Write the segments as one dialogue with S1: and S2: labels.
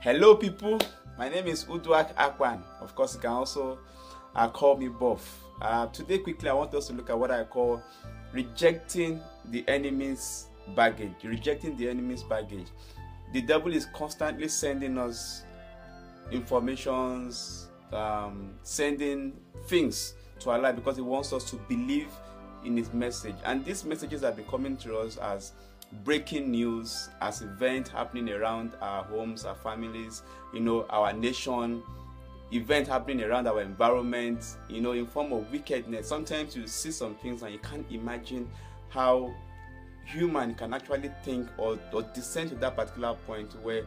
S1: Hello, people. My name is Uduak Akwan. Of course, you can also uh, call me Buff. Uh, today, quickly, I want us to look at what I call rejecting the enemy's baggage. Rejecting the enemy's baggage. The devil is constantly sending us informations, um, sending things to our life because he wants us to believe in his message. And these messages have been coming to us as breaking news, as event happening around our homes, our families, you know, our nation, event happening around our environment, you know, in form of wickedness. Sometimes you see some things and you can't imagine how human can actually think or, or descend to that particular point where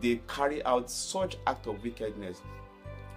S1: they carry out such act of wickedness.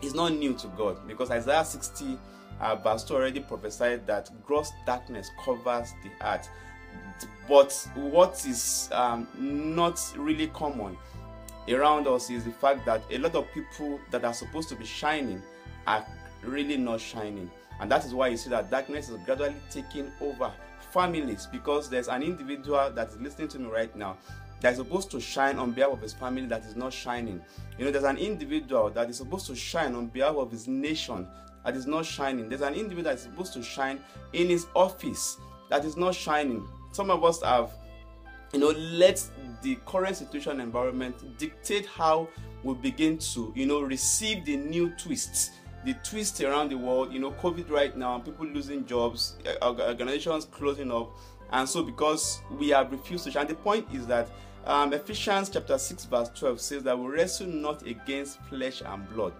S1: It's not new to God because Isaiah 60 uh, verse 2 already prophesied that gross darkness covers the earth. But what is um, not really common around us is the fact that a lot of people that are supposed to be shining are really not shining. And that is why you see that darkness is gradually taking over families because there's an individual that is listening to me right now that is supposed to shine on behalf of his family that is not shining. You know, there's an individual that is supposed to shine on behalf of his nation that is not shining. There's an individual that is supposed to shine in his office that is not shining. Some of us have, you know, let the current situation environment dictate how we begin to, you know, receive the new twists the twist around the world, you know, COVID right now, people losing jobs, organizations closing up, and so because we have refused to shine. The point is that um, Ephesians chapter 6, verse 12 says that we wrestle not against flesh and blood,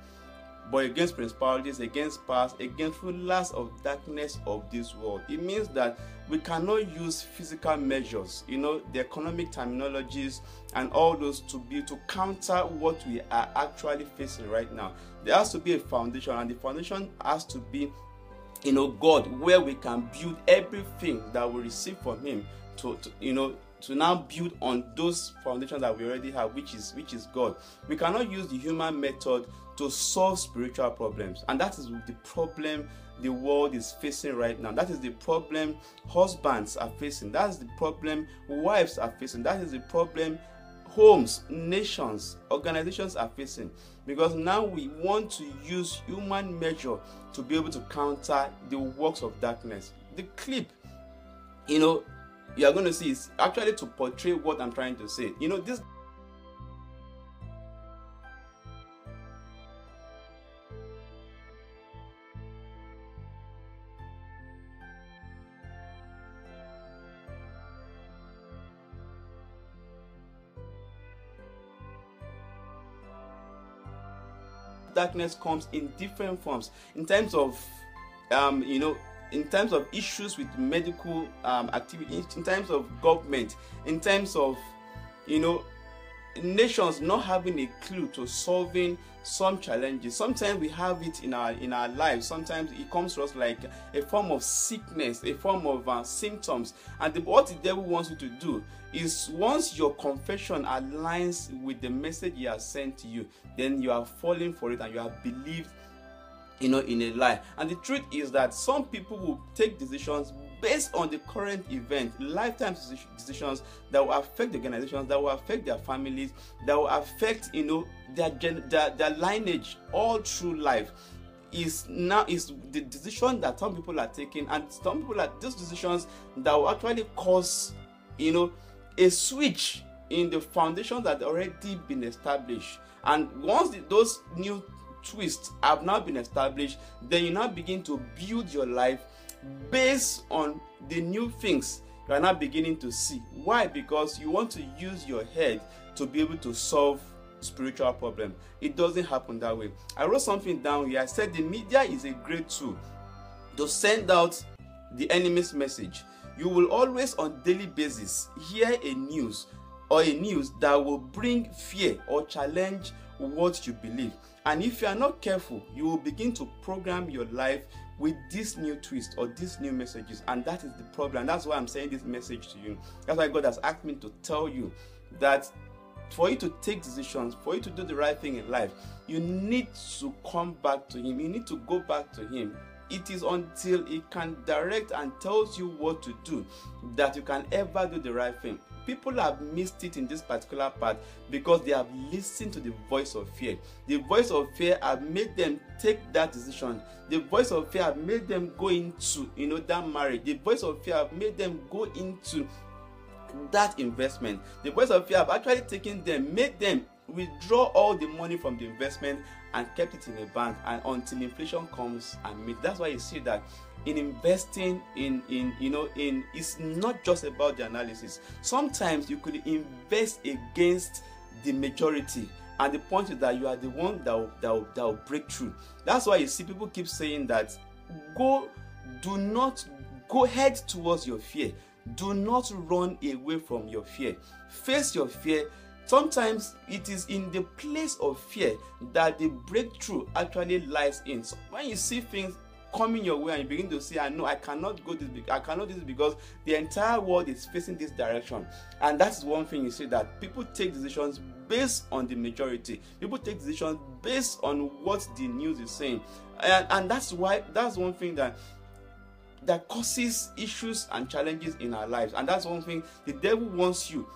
S1: but against principalities, against powers, against rulers of darkness of this world. It means that we cannot use physical measures, you know, the economic terminologies and all those to be to counter what we are actually facing right now. There has to be a foundation, and the foundation has to be, you know, God, where we can build everything that we receive from Him to, to you know, to now build on those foundations that we already have which is which is god. We cannot use the human method to solve spiritual problems. And that is the problem the world is facing right now. That is the problem husbands are facing. That is the problem wives are facing. That is the problem homes nations organizations are facing. Because now we want to use human measure to be able to counter the works of darkness. The clip you know you are going to see is actually to portray what I'm trying to say. You know, this darkness comes in different forms in terms of um, you know in terms of issues with medical um, activity, in terms of government, in terms of, you know, nations not having a clue to solving some challenges. Sometimes we have it in our in our lives. Sometimes it comes to us like a form of sickness a form of uh, symptoms. And the, what the devil wants you to do is once your confession aligns with the message he has sent to you then you are falling for it and you have believed you know in a lie. And the truth is that some people will take decisions based on the current event lifetime decisions that will affect the organizations that will affect their families that will affect you know their their, their lineage all through life. Is now is the decision that some people are taking and some people are these decisions that will actually cause you know a switch in the foundation that already been established. And once the, those new twists have now been established, then you now begin to build your life based on the new things you are now beginning to see. Why? Because you want to use your head to be able to solve spiritual problem. It doesn't happen that way. I wrote something down here. I said the media is a great tool to send out the enemy's message. You will always on daily basis hear a news or a news that will bring fear or challenge what you believe. And if you are not careful, you will begin to program your life with this new twist or these new messages. And that is the problem. That's why I'm saying this message to you. That's why God has asked me to tell you that for you to take decisions, for you to do the right thing in life, you need to come back to Him. You need to go back to Him. it is until He can direct and tells you what to do that you can ever do the right thing people have missed it in this particular part because they have listened to the voice of fear. The voice of fear have made them take that decision. The voice of fear have made them go into you know that marriage. The voice of fear have made them go into that investment. The voice of fear have actually taken them made them withdraw all the money from the investment and kept it in a bank and until inflation comes and meet. That's why you see that in investing in in you know in it's not just about the analysis. Sometimes you could invest against the majority and the point is that you are the one that will, that will, that will break through. That's why you see people keep saying that go do not go head towards your fear. Do not run away from your fear. Face your fear. Sometimes it is in the place of fear that the breakthrough actually lies in. So when you see things coming your way and you begin to say, I know I cannot go this, I cannot do this because the entire world is facing this direction. And that's one thing you see that people take decisions based on the majority. People take decisions based on what the news is saying. And, and that's why that's one thing that that causes issues and challenges in our lives. And that's one thing the devil wants you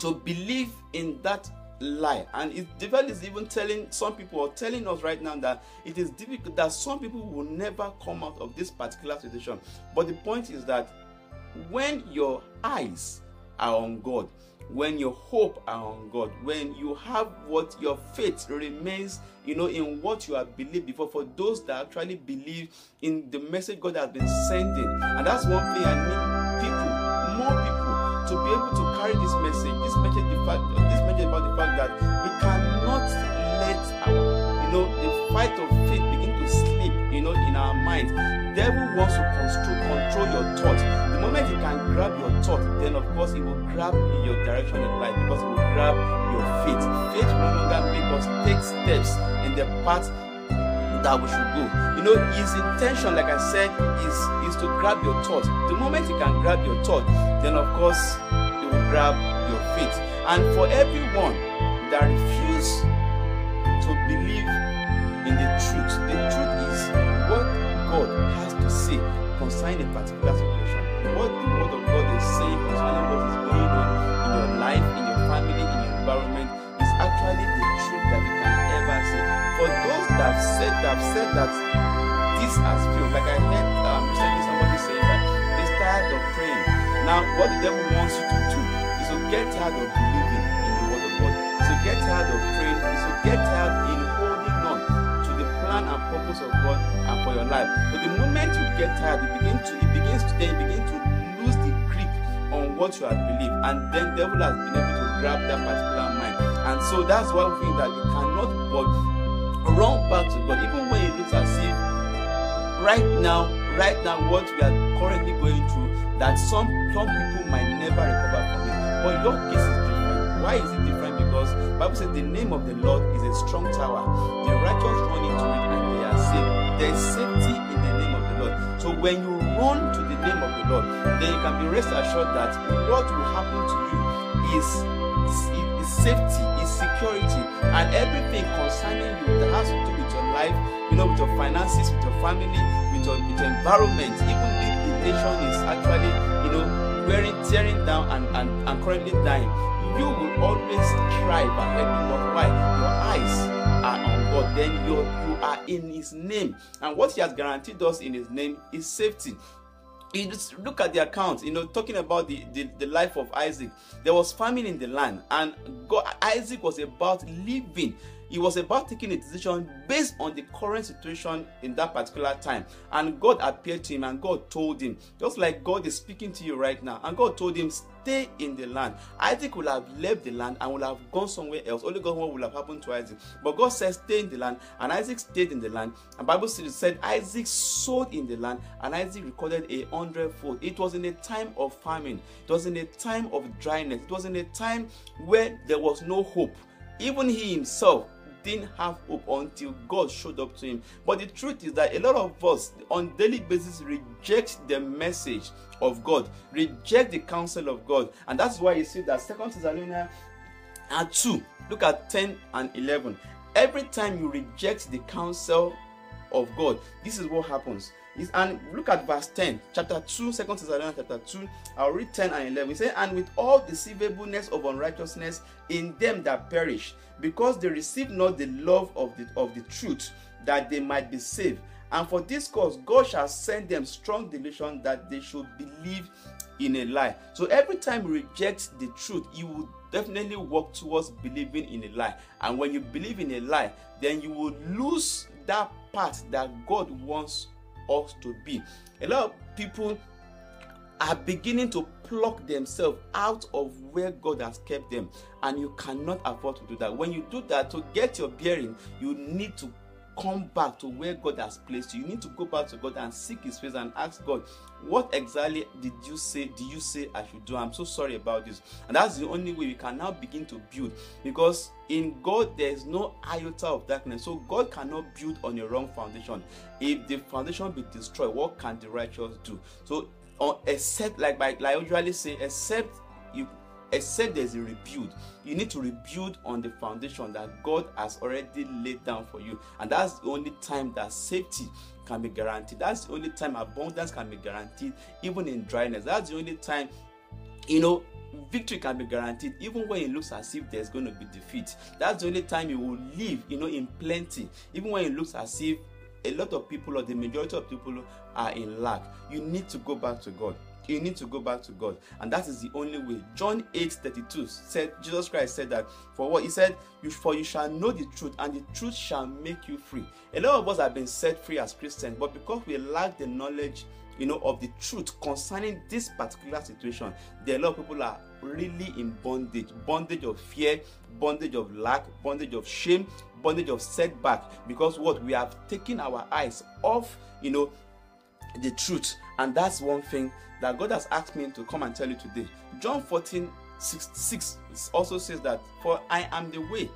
S1: to believe in that lie. And it, the devil is even telling some people or telling us right now that it is difficult that some people will never come out of this particular situation. But the point is that when your eyes are on god when your hope are on god when you have what your faith remains you know in what you have believed before for those that actually believe in the message god has been sending. And that's one thing i need people more people to be able to carry this message, this message, the fact, this message about the fact that we cannot let you know, the fight of faith begin to sleep, you know, in our minds. Devil wants to control, control your thoughts. The moment he can grab your thought, then of course he will grab your direction in life because he will grab your faith. Faith will no longer make us take steps in the path that we should go. You know, his intention, like I said, is is to grab your thought. The moment he can grab your thought, then of course grab your faith. And for everyone that refuse to believe in the truth, the truth is what God has to say concerning a particular situation. What the word of God is saying concerning what is going on in your life, in your family, in your environment is actually the truth that you can ever say. For those that have said that have said that this has failed, like I heard um, recently somebody saying that they're tired of praying. Now, what the devil wants you to do tired of believing in the word of God. Is to get tired of praying. So get tired in holding on to the plan and purpose of God and for your life. But the moment you get tired, you begin to it begins to then begin to lose the grip on what you have believed, and then devil has been able to grab that particular mind. And so that's one thing that you cannot but run back to God, even when it looks as if right now, right now, what we are currently going through, that some some people might never recover from it. But your case is different. Why is it different? Because Bible says the name of the Lord is a strong tower. The righteous run into it and they are saved. There is safety in the name of the Lord. So when you run to the name of the Lord, then you can be rest assured that what will happen to you is, is, is safety, is security, and everything concerning you that has to do with your life, you know, with your finances, with your family, with your, with your environment, even if the nation is actually, you know, wearing, tearing down and, and, and currently dying, you will always strive ahead because why? Your eyes are on God. Then you you are in His name, and what He has guaranteed us in His name is safety. You just look at the account, you know, talking about the, the, the life of Isaac. There was famine in the land, and God, Isaac was about living he was about taking a decision based on the current situation in that particular time. And God appeared to him and God told him, just like God is speaking to you right now, and God told him, Stay in the land. Isaac would have left the land and would have gone somewhere else. Only God what would have happened to Isaac. But God said, Stay in the land, and Isaac stayed in the land. And Bible said Isaac sowed in the land, and Isaac recorded a hundredfold. It was in a time of famine, it was in a time of dryness, it was in a time where there was no hope. Even he himself didn't have hope until God showed up to him. But the truth is that a lot of us on daily basis reject the message of God, reject the counsel of God. And that's why you see that Second Thessalonians and 2, look at 10 and 11. Every time you reject the counsel of God, this is what happens. It's, and look at verse 10, chapter 2, 2 Thessalonians chapter 2. I'll read 10 and 11. It says, And with all deceivableness of unrighteousness in them that perish, because they receive not the love of the, of the truth, that they might be saved. And for this cause, God shall send them strong delusion that they should believe in a lie. So every time you reject the truth, you will definitely work towards believing in a lie. And when you believe in a lie, then you will lose that part that God wants us to be. A lot of people are beginning to pluck themselves out of where God has kept them, and you cannot afford to do that. When you do that, to get your bearing, you need to come back to where God has placed you. You need to go back to God and seek His face and ask God, what exactly did you say? Did you say I should do? I'm so sorry about this. And that's the only way we can now begin to build because in God there is no iota of darkness. So God cannot build on a wrong foundation. If the foundation be destroyed, what can the righteous do? So, uh, except like, like I usually say, except you except there's a rebuild. You need to rebuild on the foundation that god has already laid down for you. And that's the only time that safety can be guaranteed. That's the only time abundance can be guaranteed even in dryness. That's the only time you know victory can be guaranteed even when it looks as if there's going to be defeat. That's the only time you will live you know in plenty even when it looks as if a lot of people or the majority of people are in lack. You need to go back to god you need to go back to God. And that is the only way. John 8 32 said, Jesus Christ said that for what? He said, For you shall know the truth, and the truth shall make you free. A lot of us have been set free as Christians, but because we lack the knowledge you know of the truth concerning this particular situation there are a lot of people are really in bondage bondage of fear bondage of lack bondage of shame bondage of setback because what we have taken our eyes off you know the truth and that's one thing that God has asked me to come and tell you today. John 14 6, 6 also says that, For I am the way,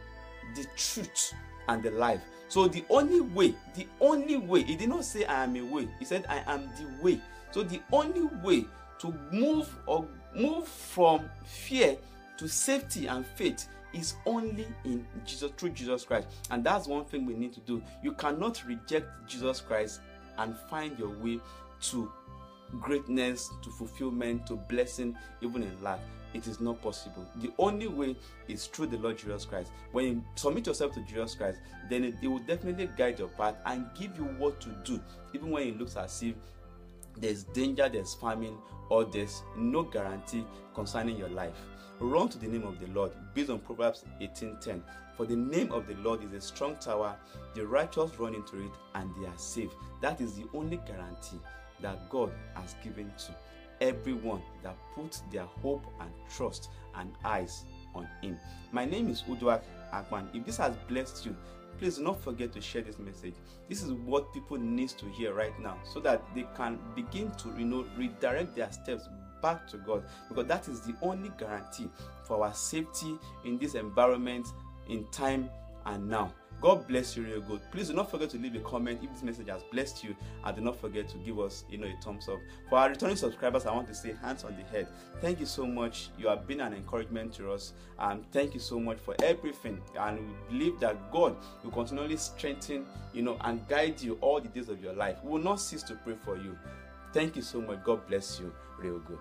S1: the truth, and the life. So the only way, the only way, he did not say I am a way, he said I am the way. So the only way to move or move from fear to safety and faith is only in Jesus through Jesus Christ. And that's one thing we need to do. You cannot reject Jesus Christ and find your way to greatness, to fulfillment, to blessing, even in life. It is not possible. The only way is through the Lord Jesus Christ. When you submit yourself to Jesus Christ, then it, it will definitely guide your path and give you what to do, even when it looks as if there's danger, there's famine, or there's no guarantee concerning your life. Run to the name of the Lord based on Proverbs 18:10. For the name of the Lord is a strong tower, the righteous run into it and they are safe. That is the only guarantee that God has given to everyone that puts their hope and trust and eyes on Him. My name is Uduak Akpan. If this has blessed you, please do not forget to share this message. This is what people need to hear right now so that they can begin to you know redirect their steps back to God because that is the only guarantee for our safety in this environment in time and now. God bless you real good. Please do not forget to leave a comment if this message has blessed you, and do not forget to give us, you know, a thumbs up. For our returning subscribers, I want to say hands on the head. Thank you so much. You have been an encouragement to us, and thank you so much for everything. And we believe that God will continually strengthen, you know, and guide you all the days of your life. We will not cease to pray for you. Thank you so much. God bless you real good.